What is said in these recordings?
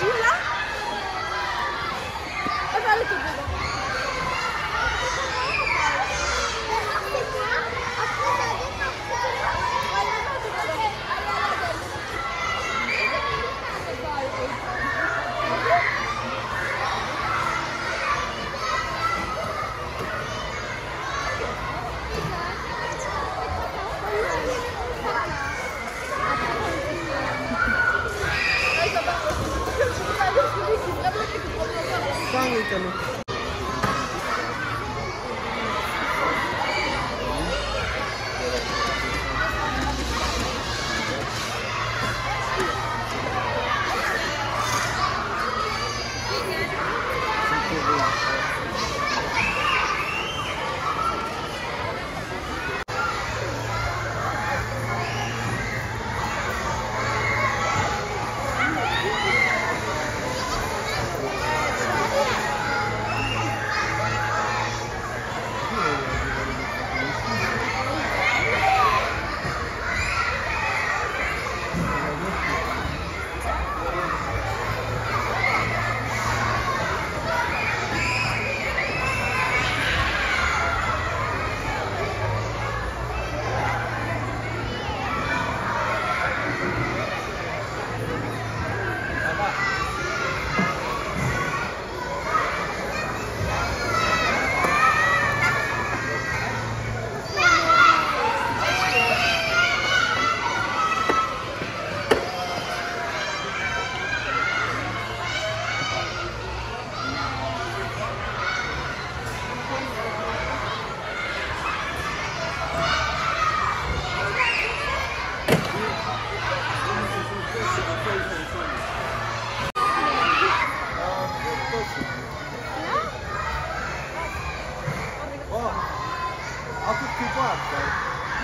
You.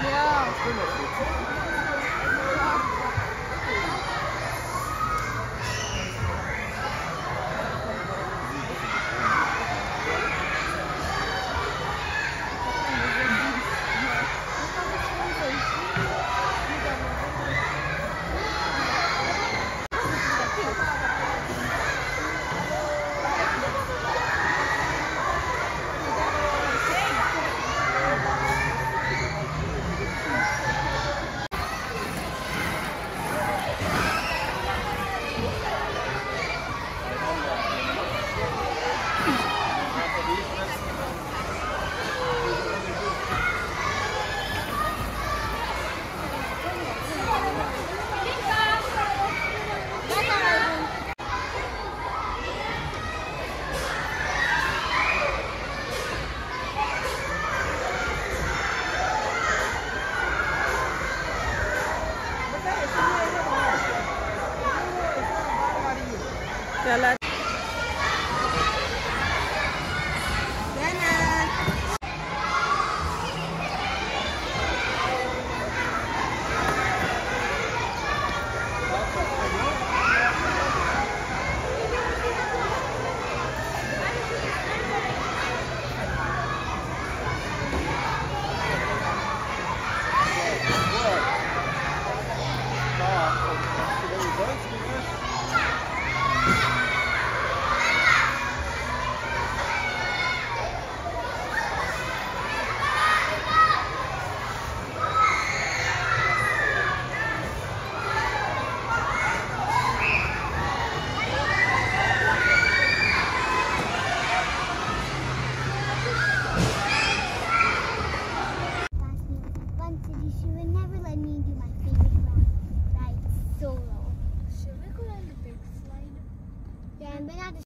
Yeah. would never let me do my favorite ride, ride solo. Should we go on the big slide? Yeah, but not the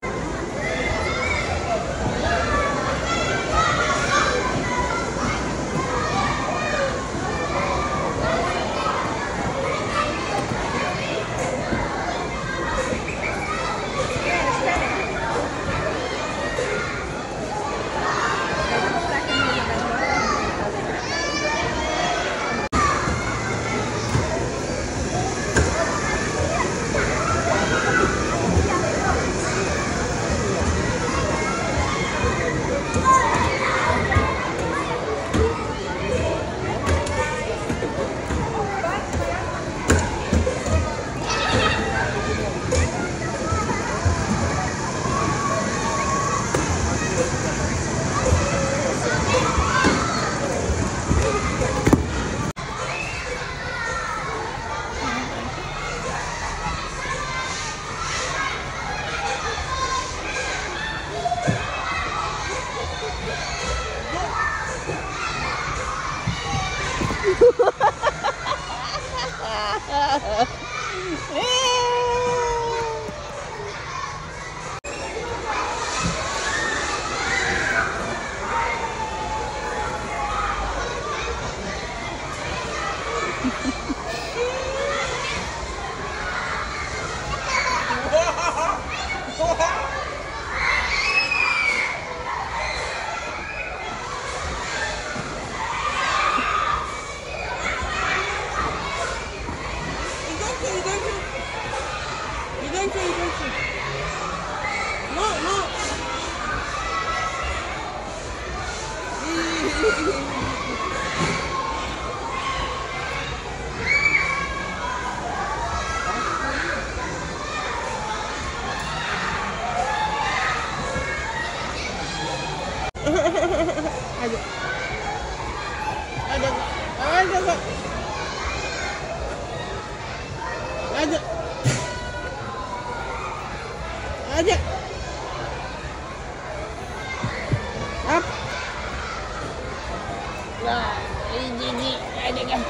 Aduh. Aduh. Aduh. Aduh. Aduh. Wah, ini ini ada kan?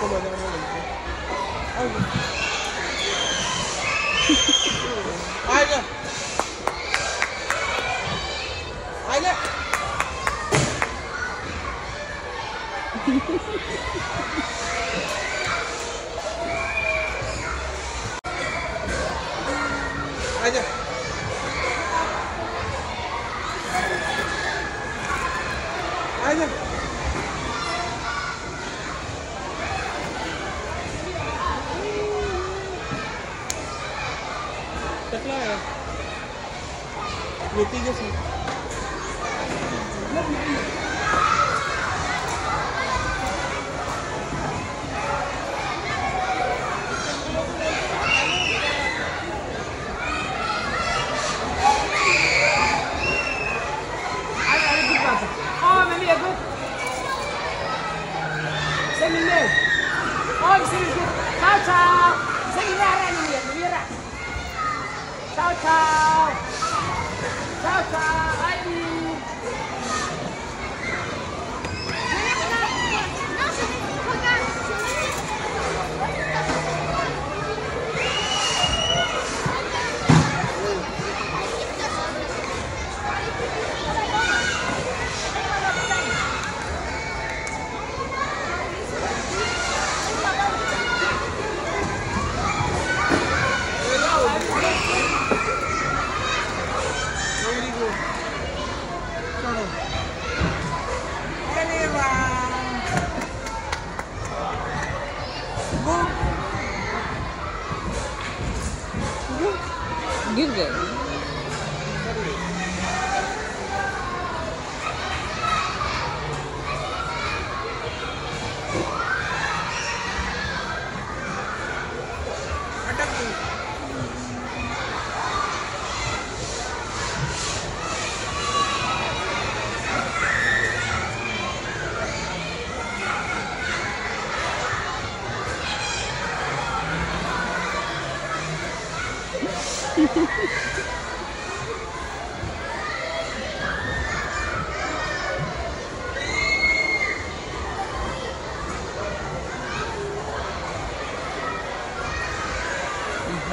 kolaydan olacak. Aynen. Aynen. Aynen. Aynen. 23 ya sih Ciao, ciao! 莎莎爱你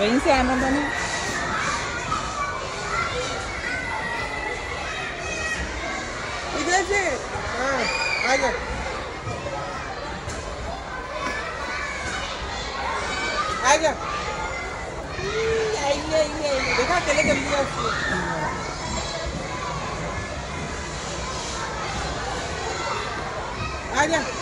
Vedi insieme Antonio. Mi piace? Ah, raga. Raga. Ai, ai, ai. Guardate le gambe qui. Raga.